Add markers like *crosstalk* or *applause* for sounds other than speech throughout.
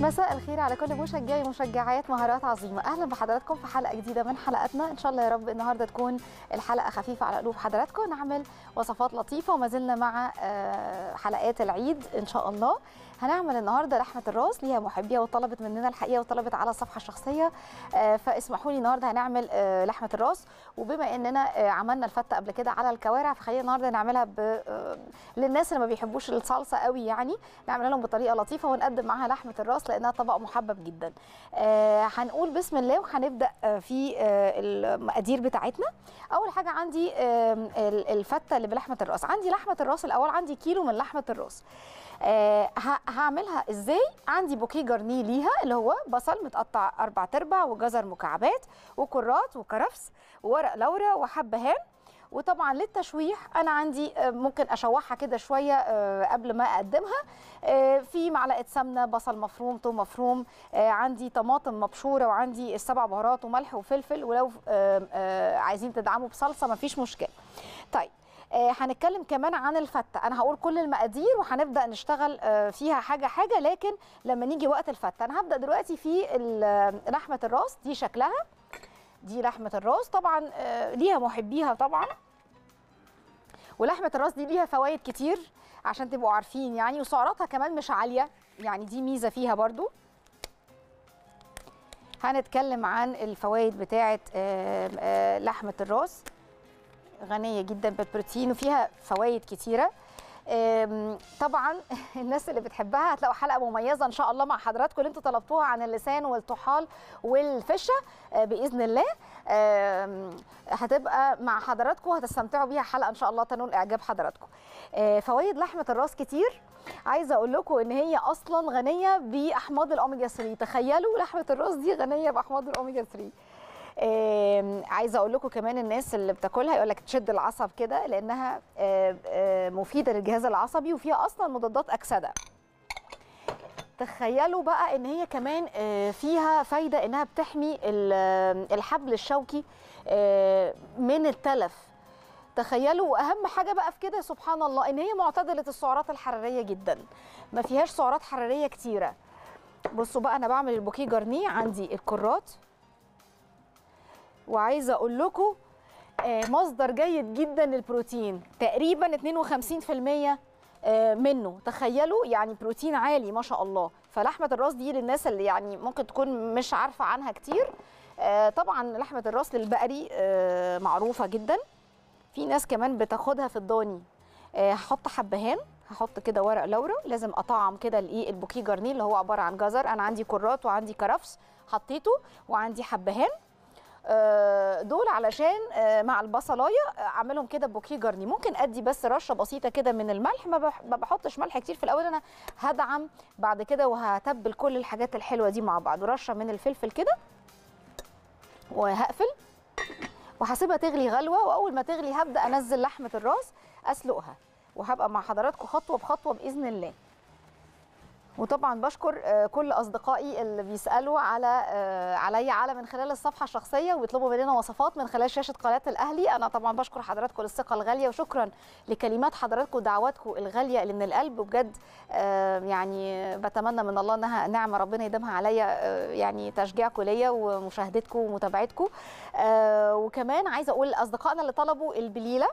مساء الخير على كل مشجعي ومشجعات مهارات عظيمة. أهلا بحضراتكم في حلقة جديدة من حلقاتنا إن شاء الله يا رب النهارده تكون الحلقة خفيفة على قلوب حضراتكم نعمل وصفات لطيفة وما زلنا مع آه، حلقات العيد إن شاء الله. هنعمل النهارده لحمه الراس ليها محبية وطلبت مننا الحقيقة وطلبت على الصفحه الشخصيه آه، فاسمحوا لي النهارده هنعمل آه، لحمة الراس. وبما اننا آه، عملنا الفتة قبل كده على الكوارع فخلينا النهارده نعملها ب... للناس اللي ما بيحبوش الصلصة قوي يعني نعمل لهم بطريقة لطيفة ونقدم معاها لحمة الراس لأنها طبق محبب جدا. هنقول بسم الله وهنبدأ في المقادير بتاعتنا. أول حاجة عندي الفتة اللي بلحمة الراس. عندي لحمة الراس الأول عندي كيلو من لحمة الراس. آه، هعملها إزاي؟ عندي بوكيه جرنيه ليها اللي هو بصل متقطع أربع تربع وجزر مكعبات وكرات وكرفس وورق لورا وحبهان وطبعا للتشويح أنا عندي آه، ممكن أشوحها كده شوية آه، قبل ما أقدمها. آه، في معلقة سمنة بصل مفروم ثوم مفروم عندي طماطم مبشورة وعندي السبع بهارات وملح وفلفل ولو عايزين تدعموا بصلصة مفيش مشكلة. طيب هنتكلم كمان عن الفتة. أنا هقول كل المقادير وهنبدأ نشتغل آه، فيها حاجة حاجة لكن لما نيجي وقت الفتة أنا هبدأ دلوقتي في لحمه الراس. دي شكلها. دي لحمه الراس. طبعا آه، ليها محبيها طبعا. ولحمة الراس دي ليها فوائد كتير عشان تبقوا عارفين يعني وسعراتها كمان مش عالية. يعني دي ميزة فيها برضو. هنتكلم عن الفوائد بتاعه آه، آه، لحمة الراس. غنية جدا بالبروتين وفيها فوائد كتيرة. طبعا *laughs* الناس اللي بتحبها هتلاقوا حلقة مميزة إن شاء الله مع حضراتكم اللي أنتوا طلبتوها عن اللسان والطحال والفشة آه، بإذن الله. هتبقى مع حضراتكم هتستمتعوا بيها حلقة إن شاء الله تنول إعجاب حضراتكم. آه، فوائد لحمة الراس كتير. عايزة أقول لكم إن هي أصلا غنية بأحماض الأوميجا 3 تخيلوا لحمة الراس دي غنية بأحماض الأوميجا 3 آم، عايزة أقول لكم كمان الناس اللي بتاكلها يقول لك تشد العصب كده لأنها مفيدة للجهاز العصبي وفيها أصلا مضادات أكسدة. تخيلوا بقى إن هي كمان آه، فيها فايدة إنها بتحمي ال- الحبل الشوكي آه، من التلف. تخيلوا واهم حاجة بقى في كده سبحان الله إن هي معتدلة السعرات الحرارية جدا. ما فيهاش سعرات حرارية كتيرة. بصوا بقى أنا بعمل البوكيه جرنيه عندي الكرات. وعايزة أقول لكم آه، مصدر جيد جدا للبروتين. تقريبا 52% آه، منه. تخيلوا يعني بروتين عالي ما شاء الله. فلحمة الراس دي للناس اللي يعني ممكن تكون مش عارفة عنها كتير. آه، طبعا لحمة الراس للبقري معروفة جدا. في ناس كمان بتاخدها في الضاني. هحط حبهان هحط كده ورق لورا. لازم أطعم كده الإيه البوكيه جرنيه اللي هو عبارة عن جزر. أنا عندي كرات وعندي كرفس حطيته وعندي حبهان. دول علشان آه، مع البصلاية آه، أعملهم كده بوكيه جرني. ممكن أدي بس رشة بسيطة كده من الملح ما بح- ما بحطش ملح كتير في الأول أنا هدعم بعد كده وهتبل كل الحاجات الحلوة دي مع بعض. ورشه من الفلفل كده وهقفل وهسيبها تغلي غلوة وأول ما تغلي هبدأ أنزل لحمة الراس أسلقها وهبقى مع حضراتكم خطوة بخطوة بإذن الله. وطبعا بشكر آه، كل أصدقائي اللي بيسألوا على آه، عليا على من خلال الصفحة الشخصية وبيطلبوا مننا وصفات من خلال شاشة قناة الأهلي. أنا طبعا بشكر حضراتكم للثقة الغالية وشكرا لكلمات حضراتكم ودعواتكم الغالية اللي من القلب. وبجد آه، يعني بتمنى من الله إنها نعمة ربنا يديمها عليا آه، يعني تشجيعكم ليا ومشاهدتكم ومتابعتكم. آه، وكمان عايزة أقول لأصدقائنا اللي طلبوا البليلة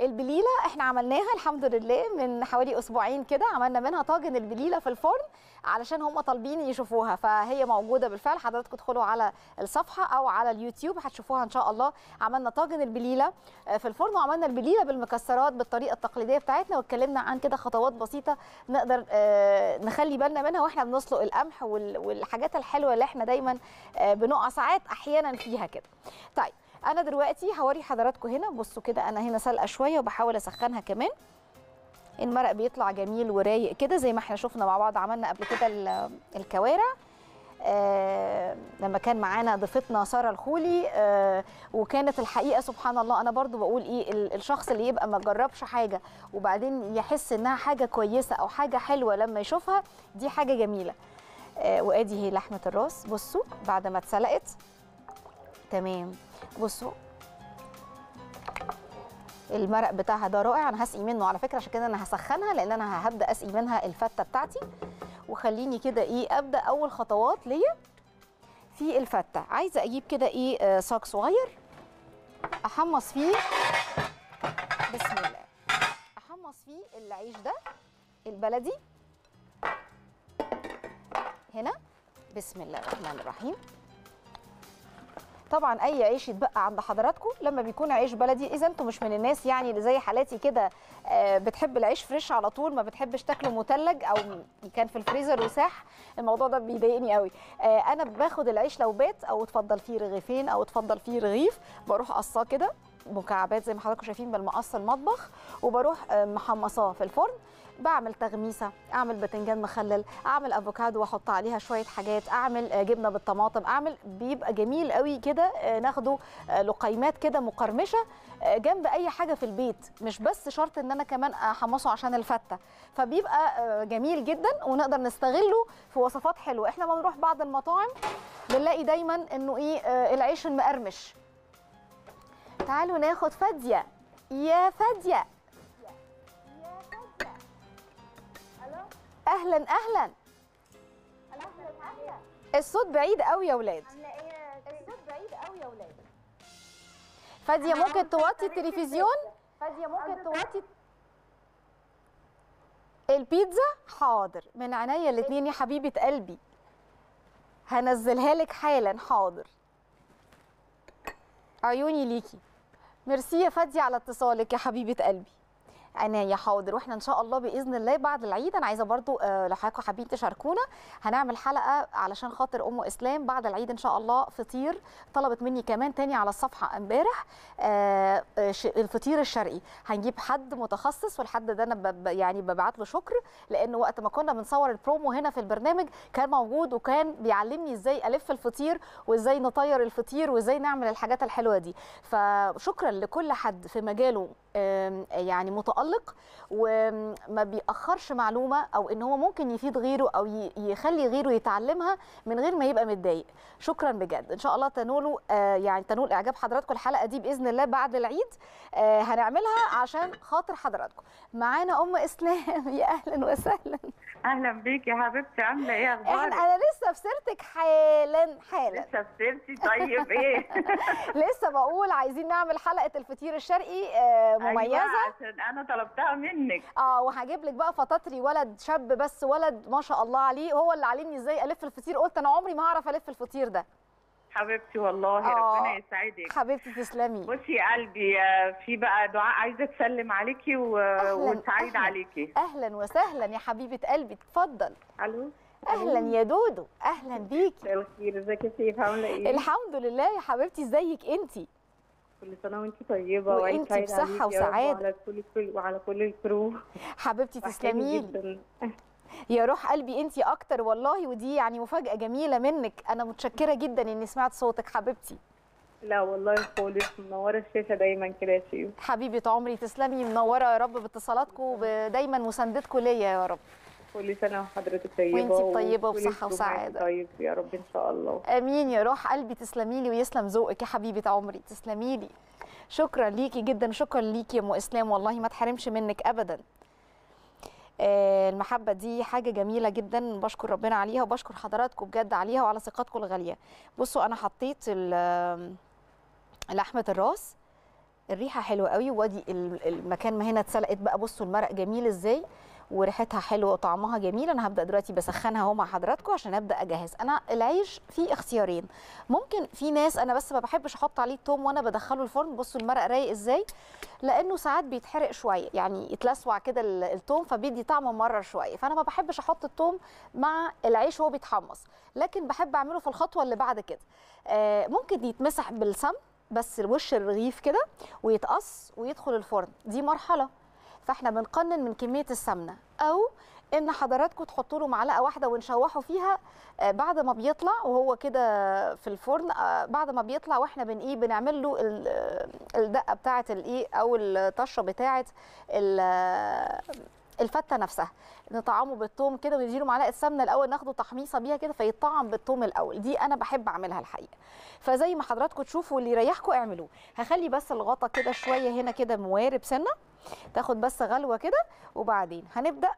البليلة إحنا عملناها الحمد لله من حوالي أسبوعين كده عملنا منها طاجن البليلة في الفرن علشان هم طالبين يشوفوها فهي موجودة بالفعل حضراتكم ادخلوا على الصفحة أو على اليوتيوب هتشوفوها إن شاء الله. عملنا طاجن البليلة آه، في الفرن وعملنا البليلة بالمكسرات بالطريقة التقليدية بتاعتنا واتكلمنا عن كده خطوات بسيطة نقدر آه، نخلي بالنا منها وإحنا بنسلق القمح وال- والحاجات الحلوة اللي إحنا دايما آه، بنقع ساعات أحيانا فيها كده. طيب أنا دلوقتي هوري حضراتكم هنا. بصوا كده أنا هنا سلقه شوية وبحاول أسخنها كمان. المرق بيطلع جميل ورايق كده زي ما إحنا شفنا مع بعض عملنا قبل كده ال- الكوارع. آه لما كان معانا ضيفتنا سارة الخولي آه وكانت الحقيقة سبحان الله أنا برضو بقول إيه ال- الشخص اللي يبقى ما جربش حاجة وبعدين يحس إنها حاجة كويسة أو حاجة حلوة لما يشوفها دي حاجة جميلة. آه وأدي هي لحمة الراس. بصوا بعد ما اتسلقت تمام. بصوا. المرق بتاعها ده رائع أنا هسقي منه على فكرة عشان كده أنا هسخنها لأن أنا هبدأ أسقي منها الفتة بتاعتي. وخليني كده إيه أبدأ أول خطوات ليا في الفتة. عايزة أجيب كده إيه آه، صاج صغير أحمص فيه. بسم الله. أحمص فيه العيش ده البلدي. هنا. بسم الله الرحمن الرحيم. طبعا أي عيش يتبقى عند حضراتكم. لما بيكون عيش بلدي إذا أنتم مش من الناس يعني اللي زي حالاتي كده آه، بتحب العيش فريش على طول ما بتحبش تاكله مثلج أو كان في الفريزر وساح الموضوع ده بيضايقني قوي. آه، أنا باخد العيش لو بات أو اتفضل فيه رغيفين أو اتفضل فيه رغيف بروح قصاه كده. مكعبات زي ما حضراتكم شايفين بالمقص المطبخ وبروح آه، محمصاه في الفرن. بعمل تغميسة أعمل باذنجان مخلل أعمل أفوكادو وأحط عليها شوية حاجات أعمل آه، جبنة بالطماطم أعمل بيبقى جميل قوي كده آه، ناخده لقيمات كده مقرمشة جنب أي حاجة في البيت. مش بس شرط إن أنا كمان أحمصه عشان الفتة. فبيبقى جميل جدا ونقدر نستغله في وصفات حلوة. إحنا لما بنروح بعض المطاعم بنلاقي دايما إنه إيه العيش المقرمش. تعالوا ناخد فادية. يا فادية. أهلا أهلا. الصوت بعيد قوي يا ولاد. الصوت بعيد قوي يا ولاد. فادية ممكن توطي التلفزيون؟ فادية ممكن توطي البيتزا؟ حاضر. من عينيا الاثنين يا حبيبة قلبي. هنزلها لك حالا. حاضر. عيوني ليكي. ميرسي يا فاديه على اتصالك يا حبيبة قلبي. عناية حاضر. وإحنا إن شاء الله بإذن الله بعد العيد أنا عايزة برضو آه، لو حضراتكم حابين تشاركونا. هنعمل حلقة علشان خاطر أم إسلام بعد العيد إن شاء الله فطير طلبت مني كمان تاني على الصفحة امبارح آه، آه، الفطير الشرقي. هنجيب حد متخصص والحد ده أنا يعني ببعت له شكر لأنه وقت ما كنا بنصور البرومو هنا في البرنامج كان موجود وكان بيعلمني إزاي ألف الفطير وإزاي نطير الفطير وإزاي نعمل الحاجات الحلوة دي. فشكرا لكل حد في مجاله يعني متألق وما بيأخرش معلومة أو إن هو ممكن يفيد غيره أو يخلي غيره يتعلمها من غير ما يبقى متضايق. شكرا بجد. إن شاء الله تنولوا آه، يعني تنول إعجاب حضراتكم الحلقة دي بإذن الله بعد العيد آه، هنعملها عشان خاطر حضراتكم. معانا أم إسلام. *laughs* يا أهلا وسهلا. أهلا بيك يا حبيبتي عاملة إيه؟ أخبارك؟ أنا لسه في سيرتك حالا حالا. لسه فطرتي طيب إيه؟ *laughs* لسه بقول عايزين نعمل حلقة الفطير الشرقي آه، مميزة. أيوة عشان أنا طلبتها منك. آه وهجيب لك بقى فطاطري ولد شاب بس ولد ما شاء الله عليه هو اللي علمني إزاي ألف الفطير. قلت أنا عمري ما هعرف ألف الفطير ده. حبيبتي والله آه. ربنا يسعدك. حبيبتي تسلمي. بصي يا قلبي آه، في بقى دعاء عايزة تسلم عليكي و... وتعيد. عليكي. أهلا وسهلا يا حبيبة قلبي اتفضل. ألو؟ أهلا يا دودو أهلا بيكي. مساء الخير ازيك يا سيف؟ عاملة إيه؟ الحمد لله يا حبيبتي ازيك انتي؟ كل سنة وانت طيبة يا رب وسعادة. وعلى كل كل وعلى كل الكرو. حبيبتي تسلمي لي. يا روح قلبي انتي أكتر والله ودي يعني مفاجأة جميلة منك. أنا متشكرة جدا إني سمعت صوتك حبيبتي. لا والله خالص منورة الشاشة دايما كده يا سيف حبيبه عمري تسلمي منورة يا رب باتصالاتكم ودايما مساندتكم ليا يا رب. كل سنه وحضرتك طيبة وبصحة أسبوع معاكي وسعادة. طيب يا رب إن شاء الله. آمين يا روح قلبي تسلمي لي ويسلم ذوقك يا حبيبة عمري تسلمي لي. شكرا ليكي جدا شكرا ليكي يا ام إسلام والله ما تحرمش منك ابدا. المحبة دي حاجة جميلة جدا بشكر ربنا عليها وبشكر حضراتكم بجد عليها وعلى ثقتكم الغالية. بصوا أنا حطيت لحمة الراس. الريحة حلوة قوي وادي ال- المكان ما هنا اتسلقت بقى. بصوا المرق جميل إزاي؟ وريحتها حلوة وطعمها جميل. أنا هبدأ دلوقتي بسخنها اهو مع حضراتكم عشان أبدأ أجهز. أنا العيش فيه اختيارين. ممكن في ناس أنا بس ما بحبش أحط عليه توم وأنا بدخله الفرن. بصوا المرق رايق إزاي؟ لأنه ساعات بيتحرق شوية يعني يتلسوع كده ال- التوم فبيدي طعم ممرر شوية. فأنا ما بحبش أحط التوم مع العيش وهو بيتحمص. لكن بحب أعمله في الخطوة اللي بعد كده. آه، ممكن يتمسح بالسمن بس وش الرغيف كده ويتقص ويدخل الفرن. دي مرحلة. فاحنا بنقنن من كمية السمنة. أو إن حضراتكم تحطوا له معلقة واحدة ونشوحوا فيها آه، بعد ما بيطلع وهو كده في الفرن آه، بعد ما بيطلع وإحنا بن إيه بنعمل له آه، الدقة بتاعة الإيه أو الطشة بتاعة ال- الفتة نفسها. نطعمه بالثوم كده ونديله معلقة سمنة الأول ناخده تحميصة بيها كده فيطعم بالثوم الأول. دي أنا بحب أعملها الحقيقة. فزي ما حضراتكم تشوفوا اللي يريحكم اعملوه. هخلي بس الغطا كده شوية هنا كده موارب سنة. تاخد بس غلوة كده وبعدين هنبدأ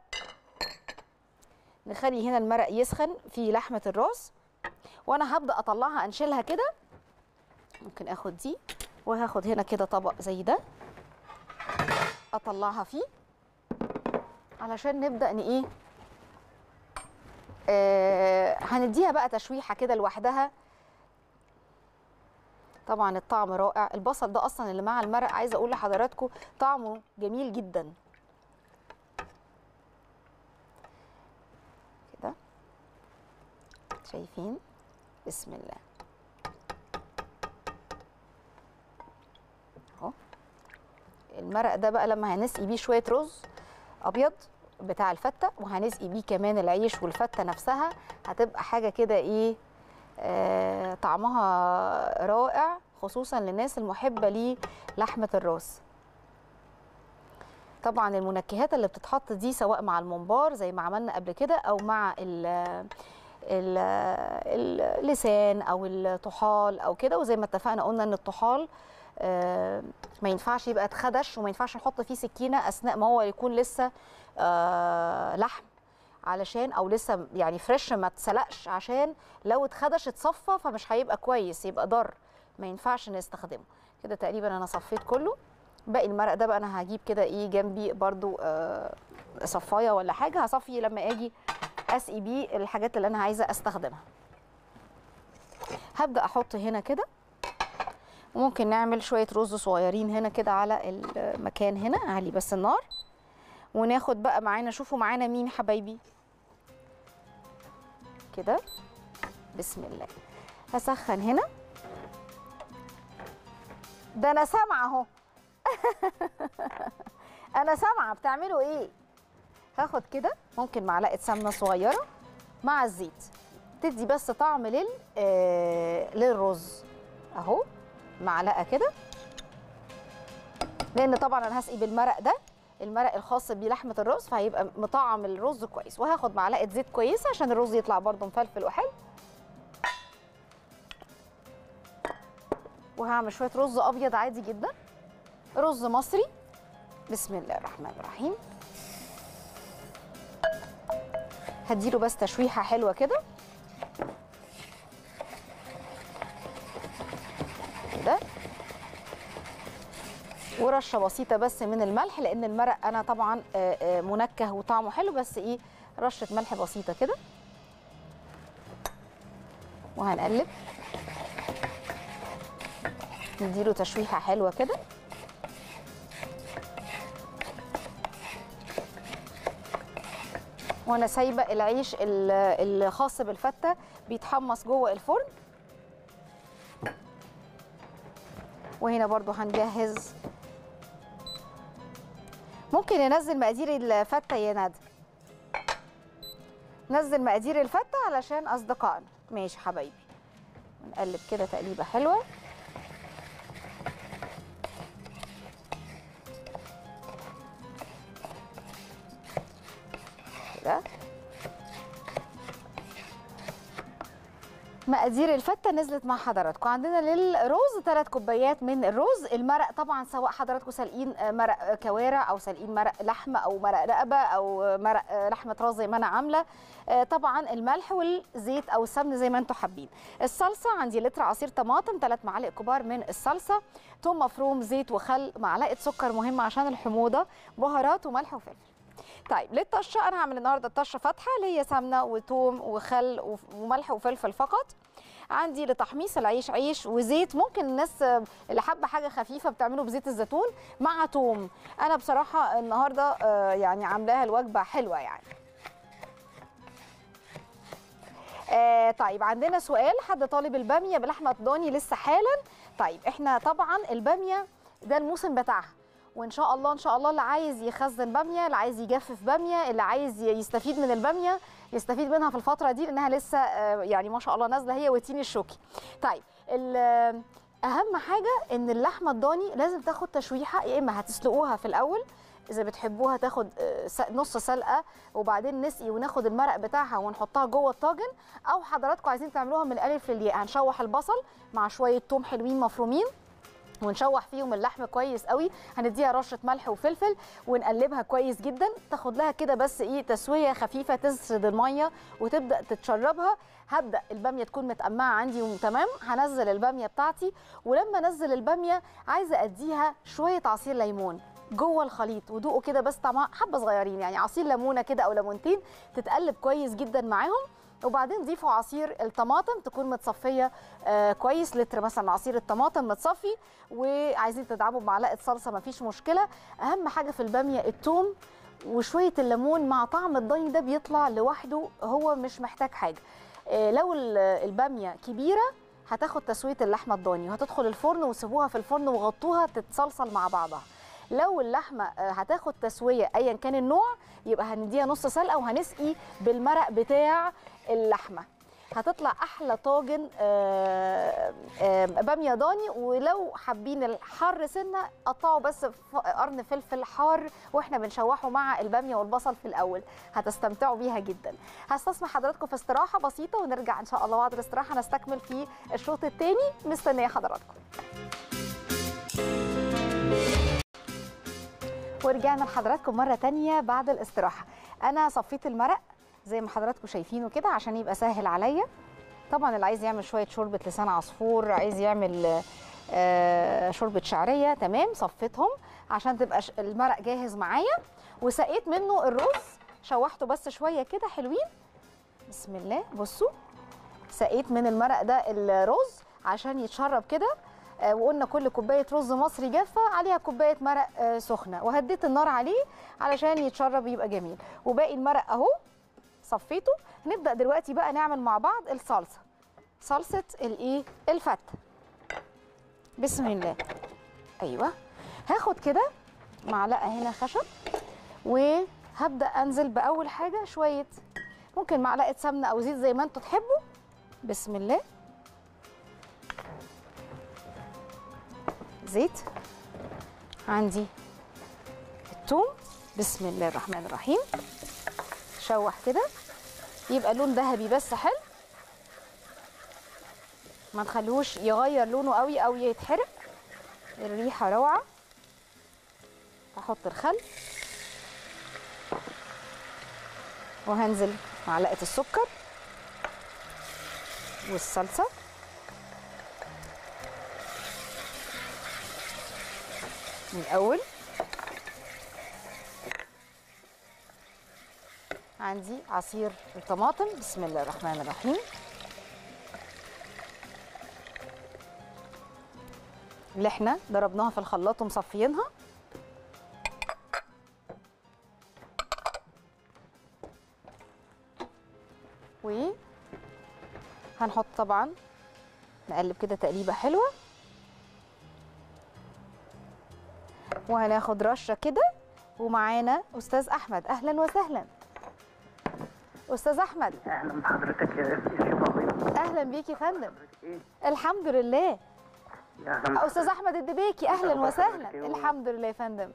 نخلي هنا المرق يسخن في لحمة الراس وأنا هبدأ أطلعها أنشلها كده. ممكن آخد دي وهاخد هنا كده طبق زي ده أطلعها فيه علشان نبدأ ان إيه؟ آه هنديها بقى تشويحة كده لوحدها. طبعا الطعم رائع. البصل ده أصلا اللي مع المرق عايزه أقول لحضراتكم طعمه جميل جدا. كده. شايفين؟ بسم الله. أهو. المرق ده بقى لما هنسقي بيه شوية رز أبيض بتاع الفتة وهنسقي بيه كمان العيش والفتة نفسها هتبقى حاجة كده إيه؟ طعمها رائع خصوصا للناس المحبة للحمه الراس. طبعا المنكهات اللي بتتحط دي سواء مع الممبار زي ما عملنا قبل كده أو مع ال ال اللسان أو الطحال أو كده. وزي ما اتفقنا قلنا إن الطحال آه ما ينفعش يبقى اتخدش وما ينفعش نحط فيه سكينة أثناء ما هو يكون لسه آه لحم. علشان أو لسه يعني فريش ما اتسلقش عشان لو اتخدش اتصفى فمش هيبقى كويس يبقى ضر ما ينفعش نستخدمه. كده تقريبا أنا صفيت كله. باقي المرق ده بقى أنا هجيب كده إيه جنبي برضو آه صفاية ولا حاجة. هصفي لما آجي اسقي بيه الحاجات اللي أنا عايزة أستخدمها. هبدأ أحط هنا كده. وممكن نعمل شوية رز صغيرين هنا كده على المكان هنا اعلي بس النار. وناخد بقى معانا شوفوا معانا مين حبايبي. كده. بسم الله. هسخن هنا. ده أنا سامعة أهو. *laughs* أنا سامعة. بتعملوا إيه؟ هاخد كده ممكن معلقة سمنة صغيرة مع الزيت. تدي بس طعم لل آه للرز. أهو. معلقة كده. لأن طبعا أنا هسقي بالمرق ده. المرق الخاص بلحمه الرز فهيبقى مطعم الرز كويس. وهاخد معلقة زيت كويسة عشان الرز يطلع برده مفلفل وحلو. وهعمل شوية رز أبيض عادي جدا. رز مصري. بسم الله الرحمن الرحيم. هديله بس تشويحة حلوة كده. ورشه بسيطة بس من الملح لأن المرق أنا طبعا منكه وطعمه حلو بس إيه رشة ملح بسيطة كده. وهنقلب. نديله تشويحة حلوة كده. وأنا سايبة العيش الخاص بالفتة بيتحمص جوه الفرن. وهنا برضو هنجهز ممكن ننزل مقادير الفتة يا ندى. نزل مقادير الفتة علشان أصدقائنا. ماشي حبايبي. نقلب كده تقليبة حلوة. مقادير الفتة نزلت مع حضراتكم. عندنا للرز ثلاث كوبايات من الرز. المرق طبعا سواء حضراتكم سالقين مرق كوارع أو سالقين مرق لحمه أو مرق رقبة أو مرق لحمة راس زي ما أنا عاملة. طبعا الملح والزيت أو السمن زي ما أنتم حابين. الصلصة عندي لتر عصير طماطم ثلاث معالق كبار من الصلصة. ثوم مفروم زيت وخل معلقة سكر مهمه عشان الحموضة بهارات وملح وفلفل. طيب للطشه أنا هعمل النهارده الطشه فاتحة اللي هي سمنة وثوم وخل وملح وفلفل فقط. عندي لتحميص العيش عيش وزيت. ممكن الناس اللي حابة حاجة خفيفة بتعمله بزيت الزيتون مع توم. أنا بصراحة النهارده يعني عاملاها الوجبة حلوة يعني. آه طيب عندنا سؤال. حد طالب البامية بلحمة ضاني لسه حالا؟ طيب إحنا طبعا البامية ده الموسم بتاعها. وإن شاء الله إن شاء الله اللي عايز يخزن بامية اللي عايز يجفف بامية اللي عايز يستفيد من البامية يستفيد منها في الفترة دي لأنها لسه يعني ما شاء الله نازلة هي وتين الشوكي. طيب أهم حاجة إن اللحمة الضاني لازم تاخد تشويحة يا إما هتسلقوها في الأول إذا بتحبوها تاخد نص سلقة وبعدين نسقي وناخد المرق بتاعها ونحطها جوه الطاجن أو حضراتكم عايزين تعملوها من الألف للياء هنشوح البصل مع شوية توم حلوين مفرومين. ونشوح فيهم اللحم كويس قوي. هنديها رشة ملح وفلفل ونقلبها كويس جدا. تاخد لها كده بس إيه تسوية خفيفة تسرد المية وتبدأ تتشربها. هبدأ البامية تكون متقمعة عندي وتمام. هنزل البامية بتاعتي ولما أنزل البامية عايزة أديها شوية عصير ليمون جوه الخليط ودوقوا كده بس طعمها حبة صغيرين يعني عصير ليمونة كده أو ليمونتين تتقلب كويس جدا معاهم. وبعدين ضيفوا عصير الطماطم تكون متصفية آه كويس لتر مثلا عصير الطماطم متصفي وعايزين تدعموا بمعلقة صلصة مفيش مشكلة. أهم حاجة في البامية الثوم وشوية الليمون مع طعم الضاني ده بيطلع لوحده هو مش محتاج حاجة. آه لو ال- البامية كبيرة هتاخد تسوية اللحمة الضاني وهتدخل الفرن وسيبوها في الفرن وغطوها تتصلصل مع بعضها. لو اللحمة آه، هتاخد تسوية ايا كان النوع يبقى هنديها نص سلقة وهنسقي بالمرق بتاع اللحمة. هتطلع أحلى طاجن آه، آه، بامية ضاني. ولو حابين الحر سنة قطعوا بس قرن فلفل حار وإحنا بنشوحه مع البامية والبصل في الأول. هتستمتعوا بيها جدا. هستسمح حضراتكم في استراحة بسيطة ونرجع إن شاء الله بعد الاستراحة نستكمل في الشوط الثاني مستنية حضراتكم. ورجعنا لحضراتكم مرة تانية بعد الاستراحة. أنا صفيت المرق زي ما حضراتكم شايفينه كده عشان يبقى سهل عليا. طبعا اللي عايز يعمل شوية شوربة لسان عصفور عايز يعمل آه، شوربة شعرية تمام صفيتهم عشان تبقى المرق جاهز معايا. وسقيت منه الرز شوحته بس شوية كده حلوين. بسم الله. بصوا سقيت من المرق ده الرز عشان يتشرب كده. وقلنا كل كوباية رز مصري جافة عليها كوباية مرق آه، سخنة. وهديت النار عليه علشان يتشرب يبقى جميل. وباقي المرق أهو صفيته. نبدأ دلوقتي بقى نعمل مع بعض الصلصة. صلصة الإيه؟ الفتة. بسم الله. أيوه. هاخد كده معلقة هنا خشب وهبدأ أنزل بأول حاجة شوية ممكن معلقة سمنة أو زيت زي ما أنتوا تحبوا. بسم الله. زيت. عندي الثوم. بسم الله الرحمن الرحيم. شوح كده. يبقى لون ذهبي بس حلو. ما نخليهوش يغير لونه قوي أو يتحرق. الريحة روعة. هحط الخل. وهنزل معلقة السكر. والصلصة. من الأول. عندي عصير الطماطم. بسم الله الرحمن الرحيم. اللي إحنا ضربناها في الخلاط ومصفيينها. و هنحط طبعا نقلب كده تقليبة حلوة. وهناخد رشة كده. ومعانا أستاذ أحمد. أهلا وسهلا. أستاذ أحمد. أهلا بحضرتك يا أهلا بيك يا فندم. إيه؟ الحمد لله. يا أهلا أستاذ أحمد الدبيكي أهلا وسهلا إيه؟ الحمد لله يا فندم.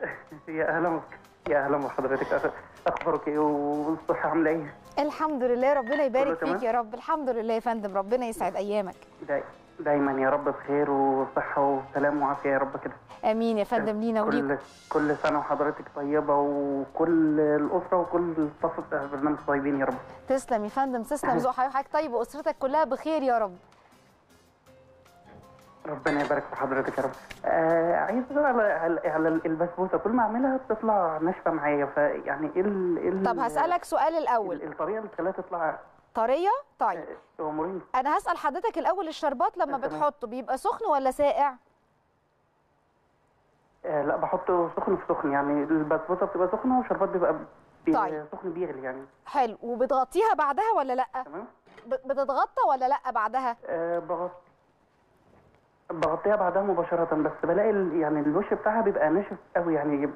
*laughs* يا أهلا. يا أهلا بحضرتك أخبارك إيه؟ والصحة عاملة إيه؟ الحمد لله. ربنا يبارك فيك يا رب. الحمد لله يا فندم. ربنا يسعد أيامك. داي... دايما يا رب بخير وصحة وسلام وعافية يا رب كده. آمين يا فندم لينا وليكم. كل كل سنة وحضرتك طيبة وكل الأسرة وكل الصف بتاع البرنامج طيبين يا رب. تسلم يا فندم تسلم. *laughs* ذوق حضرتك طيب وأسرتك كلها بخير يا رب. ربنا يبارك في حضرتك يا رب. آه عايز أسأل على على البسبوسة. كل ما أعملها بتطلع ناشفة معايا. فيعني إيه طب هسألك سؤال ال- الأول الطريقة اللي تخليها تطلع طريقه طيب. آه، امورين أنا هسأل حضرتك الأول الشربات لما تمام. بتحطه بيبقى سخن ولا ساقع؟ آه لا بحطه سخن في سخن يعني البسبوسه بتبقى سخنة والشربات بيبقى بي... طيب. سخن بيغلي يعني. حلو. وبتغطيها بعدها ولا لأ؟ تمام. بتتغطى ولا لأ بعدها؟ آه بغطي بغطيها بعدها مباشرة بس بلاقي. يعني الوش بتاعها بيبقى ناشف قوي يعني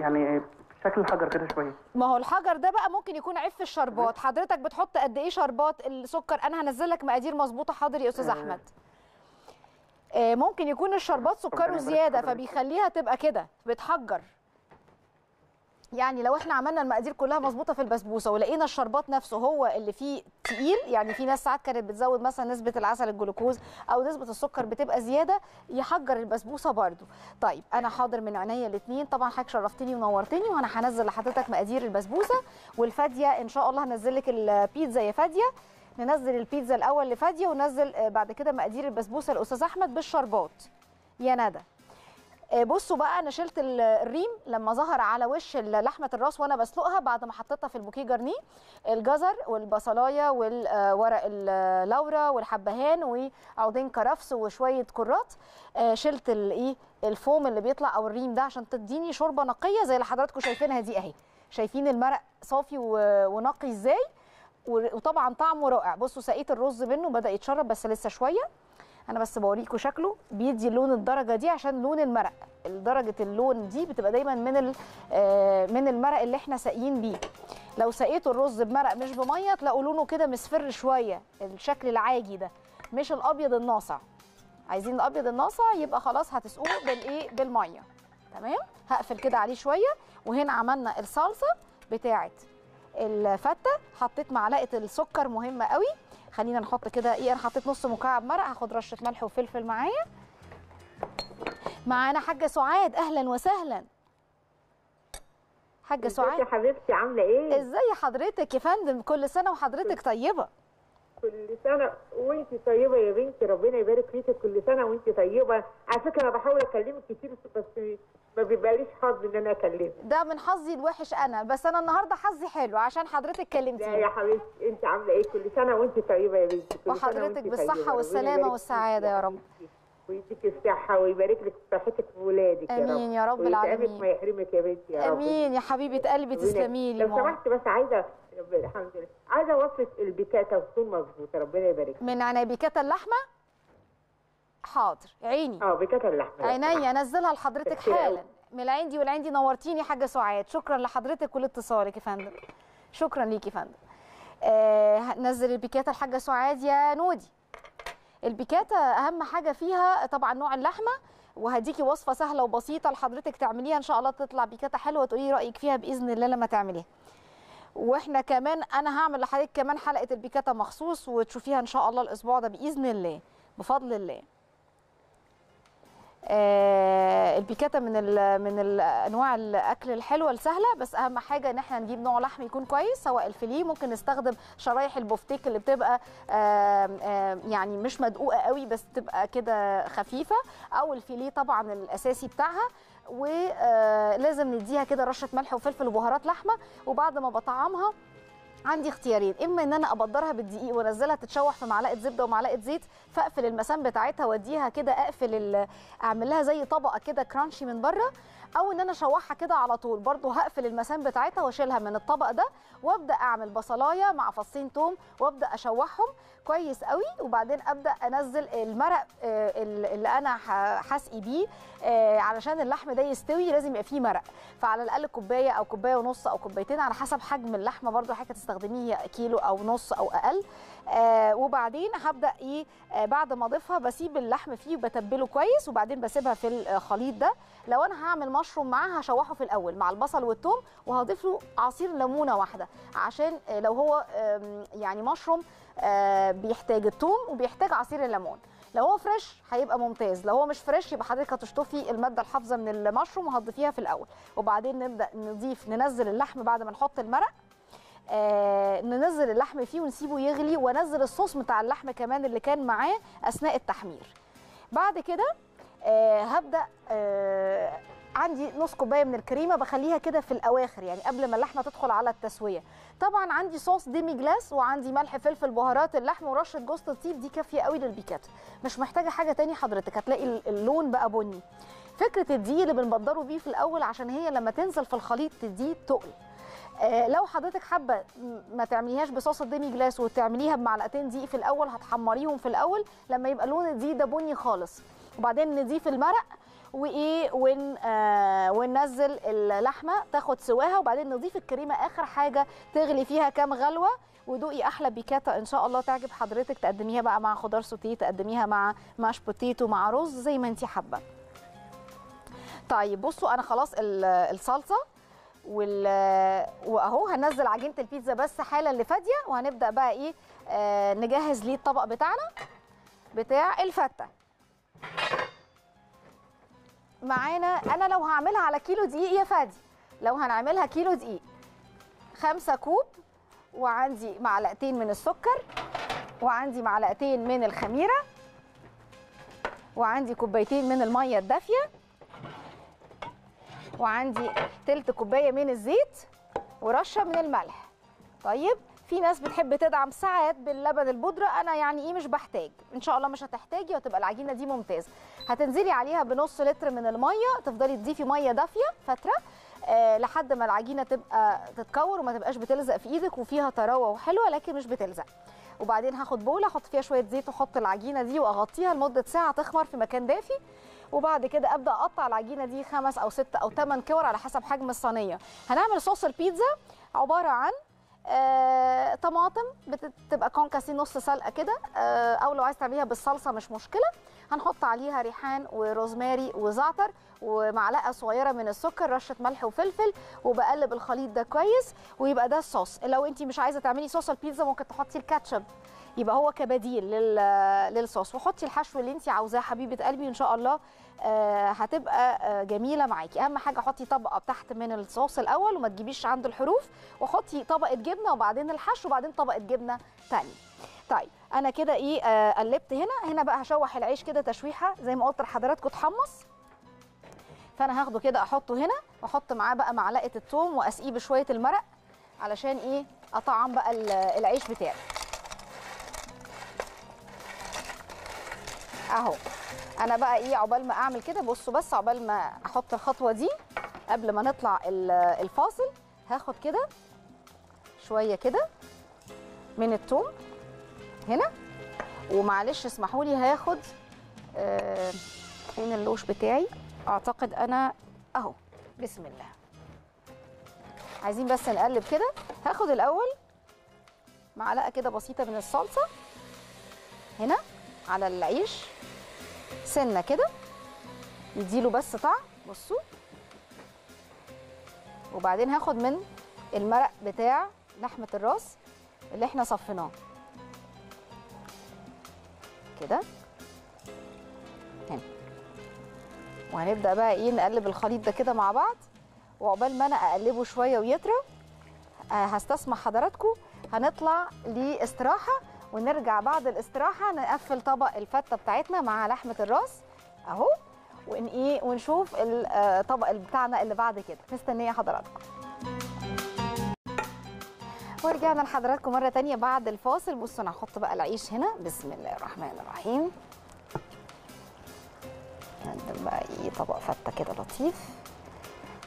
يعني شكل الحجر كده شوية. ما هو الحجر ده بقى ممكن يكون عيب في الشربات. حضرتك بتحط قد إيه شربات؟ السكر. أنا هنزل لك مقادير مظبوطة حاضر يا أستاذ آه. أحمد. آه، ممكن يكون الشربات سكره زيادة. فبيخليها تبقى كده بتحجر. يعني لو إحنا عملنا المقادير كلها مظبوطة في البسبوسة ولقينا الشربات نفسه هو اللي فيه تقيل يعني في ناس ساعات كانت بتزود مثلا نسبة العسل الجلوكوز أو نسبة السكر بتبقى زيادة يحجر البسبوسة برده طيب أنا حاضر من عينيا الاثنين طبعا حضرتك شرفتني ونورتني وأنا هنزل لحضرتك مقادير البسبوسة والفادية. إن شاء الله هنزل لك البيتزا يا فادية. ننزل البيتزا الأول لفادية وننزل آه، بعد كده مقادير البسبوسة لأستاذ أحمد بالشربات. يا ندى. بصوا بقى أنا شلت ال- الريم لما ظهر على وش لحمة الراس وأنا بسلقها بعد ما حطيتها في البوكيه جرنيه. الجزر والبصلاية والورق اللورا والحبهان وعودين كرفس وشوية كرات. آه، شلت الايه الفوم اللي بيطلع أو الريم ده عشان تديني شوربة نقية زي اللي حضراتكم شايفينها دي أهي. شايفين المرق صافي ونقي إزاي؟ وطبعا طعمه رائع. بصوا سقيت الرز منه بدأ يتشرب بس لسه شوية. أنا بس بوريكم شكله بيدي اللون الدرجة دي عشان لون المرق. درجة اللون دي بتبقى دايما من آه، من المرق اللي إحنا ساقيين بيه. لو سقيتوا الرز بمرق مش بمية تلاقوا لونه كده مصفر شوية الشكل العاجي ده مش الأبيض الناصع عايزين الأبيض الناصع يبقى خلاص هتسقوه بالإيه؟ بالمية. تمام؟ هقفل كده عليه شوية وهنا عملنا الصلصة بتاعه الفتة. حطيت معلقة السكر مهمة قوي. خلينا نحط كده إيه أنا حطيت نص مكعب مرق هاخد رشة ملح وفلفل معايا. معانا حاجة سعاد أهلا وسهلا. حاجة ازيك يا سعاد. حبيبتي عاملة إيه؟ إزاي حضرتك يا فندم؟ كل سنة وحضرتك طيبة. كل سنة وانت طيبة يا بنتي ربنا يبارك فيك كل سنة وانت طيبة. على فكرة أنا بحاول أكلمك كتير بس ما بيبقاليش حظ إن أنا أكلمك. ده من حظي الوحش أنا بس أنا النهارده حظي حلو عشان حضرتك لا يا كلمتيني حبيبتي أنت عاملة إيه؟ كل سنة وأنت طيبة يا بنتي وحضرتك يبارك والسعادة فيك يا رب. ويديك الصحة ويبارك لك في صحتك وولادك يا رب. آمين يا رب العالمين. ما يحرمك يا بنتي يا رب. آمين يا حبيبة قلبي تسلمي لي لو سمحت بس عايزة رب- الحمد لله عايزة وصفه البيكاتا وتكون مظبوطة ربنا يبارك. من عنابيكة اللحمة؟ حاضر عيني. آه اللحمة عينيا أنزلها لحضرتك. حالا. من العين دي والعين دي نورتيني حاجة سعاد. شكرا لحضرتك ولاتصالك يا فندم. شكرا ليكي يا فندم. آه نزل البيكاتا الحاجة سعاد يا نودي. البيكاتا أهم حاجة فيها طبعا نوع اللحمة. وهديكي وصفة سهلة وبسيطة لحضرتك تعمليها. إن شاء الله تطلع بيكاتا حلوة وتقولي لي رأيك فيها بإذن الله لما تعمليها. وإحنا كمان أنا هعمل لحضرتك كمان حلقة البيكاتا مخصوص وتشوفيها إن شاء الله الأسبوع ده بإذن الله. بفضل الله. البيكاتا من ال من انواع الاكل الحلوة السهلة بس اهم حاجة ان إحنا نجيب نوع لحم يكون كويس سواء الفيليه ممكن نستخدم شرايح البفتيك اللي بتبقى يعني مش مدقوقة قوي بس تبقى كده خفيفة أو الفيليه طبعا الأساسي بتاعها ولازم نديها كده رشة ملح وفلفل وبهارات لحمة وبعد ما بطعمها عندي اختيارين إما إن أنا أبدرها بالدقيق وأنزلها تتشوح في معلقة زبدة ومعلقة زيت فأقفل المسام بتاعتها وأديها كده أقفل أعمل لها زي طبقة كده كرانشي من بره أو إن أنا أشوحها كده على طول. برضو هقفل المسام بتاعتها وأشيلها من الطبق ده وأبدأ أعمل بصلاية مع فصين توم وأبدأ أشوحهم. كويس قوي. وبعدين أبدأ أنزل المرق آه، اللي أنا هسقي بيه آه، علشان اللحم ده يستوي لازم يبقى فيه مرق. فعلى الأقل كوباية أو كوباية ونص أو كوبايتين على حسب حجم اللحمة. برضو حاجة تستخدميه كيلو أو نص أو أقل. آه وبعدين هبدأ إيه آه بعد ما أضيفها بسيب اللحم فيه وبتبله كويس وبعدين بسيبها في الخليط ده. لو أنا هعمل مشروم معاه هشوحه في الأول مع البصل والثوم وهضيف له عصير ليمونة واحدة. عشان آه لو هو يعني مشروم آه بيحتاج الثوم وبيحتاج عصير الليمون. لو هو fresh هيبقى ممتاز لو هو مش fresh يبقى حضرتك هتشطفي المادة الحافظة من المشروم وهتضيفيها في الأول. وبعدين نبدأ نضيف ننزل اللحم بعد ما نحط المرق. آه ننزل اللحم فيه ونسيبه يغلي وانزل الصوص بتاع اللحم كمان اللي كان معاه أثناء التحمير. بعد كده آه هبدأ آه عندي نص كوباية من الكريمة بخليها كده في الأواخر يعني قبل ما اللحمة تدخل على التسوية. طبعا عندي صوص ديمي جلاس وعندي ملح فلفل بهارات اللحم ورشة جوز الطيب دي كافية قوي للبيكات. مش محتاجة حاجة تاني حضرتك هتلاقي اللون بقى بني. فكرة الدقيق اللي بنبدره بيه في الأول عشان هي لما تنزل في الخليط تديه تقل. لو حضرتك حابة ما تعمليهاش بصوص ال demi-glace وتعمليها بمعلقتين دقيق في الأول هتحمريهم في الأول لما يبقى لون الدقيق ده بني خالص. وبعدين نضيف المرق وإيه ون آه وننزل اللحمة تاخد سواها. وبعدين نضيف الكريمة آخر حاجة تغلي فيها كام غلوة ودوقي أحلى بيكاتا إن شاء الله تعجب حضرتك. تقدميها بقى مع خضار سوتيه تقدميها مع mash potato مع رز زي ما انت حابة. طيب بصوا أنا خلاص ال- الصلصة وال وأهو هنزل عجينة البيتزا بس حالا لفادية وهنبدأ بقى إيه آه نجهز ليه الطبق بتاعنا بتاع الفتة. معانا أنا لو هعملها على كيلو دقيق يا فادي. لو هنعملها كيلو دقيق خمسة كوب وعندي معلقتين من السكر وعندي معلقتين من الخميرة وعندي كوبايتين من المية الدافية. وعندي تلت كوباية من الزيت ورشة من الملح. طيب في ناس بتحب تدعم ساعات باللبن البودرة أنا يعني إيه مش بحتاج. إن شاء الله مش هتحتاجي وتبقى العجينة دي ممتازة. هتنزلي عليها بنص لتر من المية تفضلي تضيفي مية دافية فترة آه لحد ما العجينة تبقى تتكور وما تبقاش بتلزق في إيدك وفيها طراوة وحلوة لكن مش بتلزق. وبعدين هاخد بولة أحط فيها شوية زيت وأحط العجينة دي وأغطيها لمدة ساعة تخمر في مكان دافي. وبعد كده أبدأ أقطع العجينة دي خمس أو ست أو ثمان كور على حسب حجم الصينية. هنعمل صوص البيتزا عبارة عن آه، طماطم بتبقى كونكاسي نص سلقة كده آه، أو لو عايز تعمليها بالصلصة مش مشكلة. هنحط عليها ريحان وروزماري وزعتر ومعلقة صغيرة من السكر رشة ملح وفلفل وبقلب الخليط ده كويس ويبقى ده الصوص. لو انت مش عايزة تعملي صوص البيتزا ممكن تحطي الكاتشب. يبقى هو كبديل لل- للصوص. وحطي الحشو اللي انت عاوزاه حبيبة قلبي ان شاء الله هتبقى آه، جميلة معاكي. أهم حاجة حطي طبقة تحت من الصوص الأول وما تجيبيش عند الحروف وحطي طبقة جبنة وبعدين الحشو وبعدين طبقة جبنة تانية. طيب أنا كده إيه آه، قلبت هنا. هنا بقى هشوح العيش كده تشويحة زي ما قلت لحضراتكم اتحمص. فأنا هاخده كده أحطه هنا وأحط معاه بقى معلقة الثوم وأسقيه بشوية المرق علشان إيه أطعم بقى ال- العيش بتاعي. اهو. أنا بقى إيه عقبال ما اعمل كده بصوا بس عقبال ما أحط الخطوة دي قبل ما نطلع ال- الفاصل هاخد كده شوية كده من الثوم هنا ومعلش اسمحوا لي هاخد آه، فين اللوش بتاعي؟ اعتقد أنا اهو. بسم الله. عايزين بس نقلب كده. هاخد الأول معلقة كده بسيطة من الصلصة هنا. على العيش. سنة كده. يديله بس طعم. بصوا. وبعدين هاخد من المرق بتاع لحمة الراس اللي إحنا صفيناه. كده. هنا. وهنبدأ بقى إيه نقلب الخليط ده كده مع بعض. وعقبال ما أنا اقلبه شوية ويطرى آه، هستسمح حضراتكم. هنطلع لإستراحة. ونرجع بعد الاستراحة نقفل طبق الفتة بتاعتنا مع لحمة الراس أهو ون إيه ونشوف الطبق بتاعنا اللي بعد كده. مستنية حضراتكم. ورجعنا لحضراتكم مرة تانية بعد الفاصل. بصوا أنا هحط بقى العيش هنا. بسم الله الرحمن الرحيم. نقدم بقى إيه طبق فتة كده لطيف.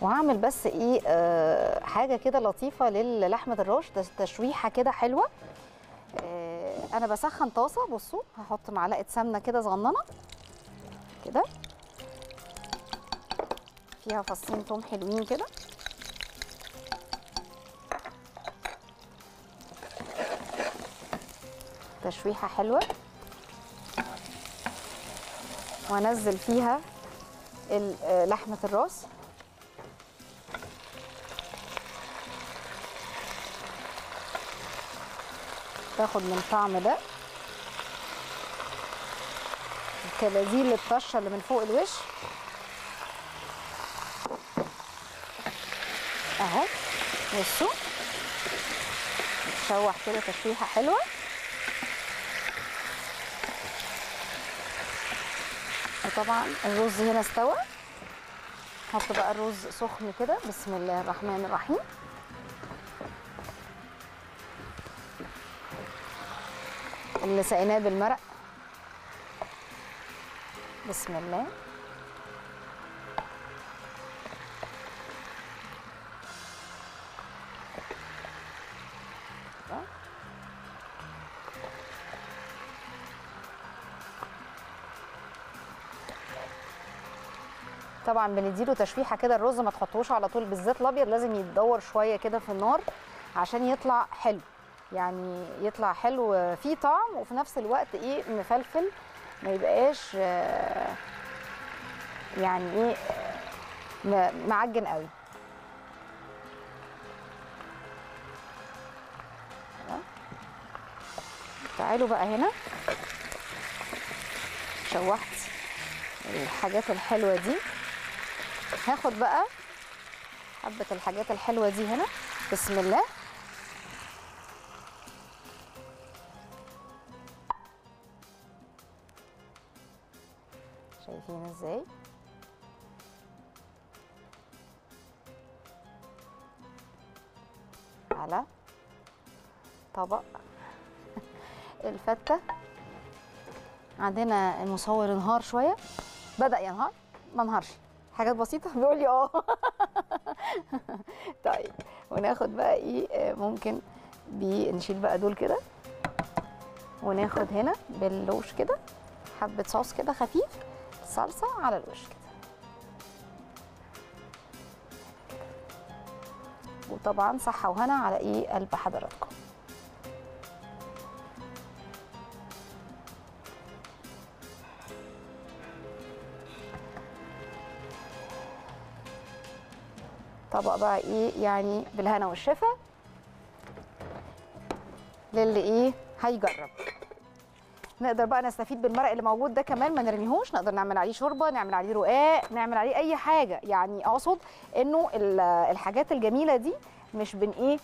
وهعمل بس إيه آه حاجة كده لطيفة للحمة الراس تش- تشويحة كده حلوة. آه أنا بسخن طاسه بصوا هحط معلقه سمنه كده صغننه كده. فيها فصين توم حلوين كده. تشويحة حلوة. وانزل فيها آه، لحمة الراس. تاخد من الطعم ده. الكبازيل الطشه اللي من فوق الوش. أهو بصوا تشوح كده تشويحة حلوة. وطبعا الرز هنا استوى. نحط بقى الرز سخن كده. بسم الله الرحمن الرحيم. اللي سقيناه بالمرق بسم الله. طبعا بنديله تشويحه كده الرز ما تحطوش على طول بالذات الأبيض لازم يتدور شوية كده في النار عشان يطلع حلو. يعني يطلع حلو فيه طعم وفي نفس الوقت إيه مفلفل ما يبقاش آه، يعني إيه معجن قوي. تعالوا بقى هنا. شوحت الحاجات الحلوة دي. هاخد بقى حبة الحاجات الحلوة دي هنا. بسم الله. إزاي على طبق. *laughs* الفتة. عندنا المصور انهار شوية. بدأ ينهار. ما انهارش. حاجات بسيطة. *laughs* بيقول لي آه. *laughs* طيب. وناخد بقى إيه ممكن بي- نشيل بقى دول كده. وناخد هنا باللوش كده. حبة صوص كده خفيف. صلصة على الوش كده. وطبعا صحة وهنا على إيه؟ قلب حضراتكم. طبق بقى إيه؟ يعني بالهنا والشفا. للي إيه؟ هيجرب. نقدر بقى نستفيد بالمرق اللي موجود ده كمان ما نرميهوش نقدر نعمل عليه شوربة نعمل عليه رقاق نعمل عليه أي حاجة. يعني أقصد إنه ال- الحاجات الجميلة دي مش بن إيه؟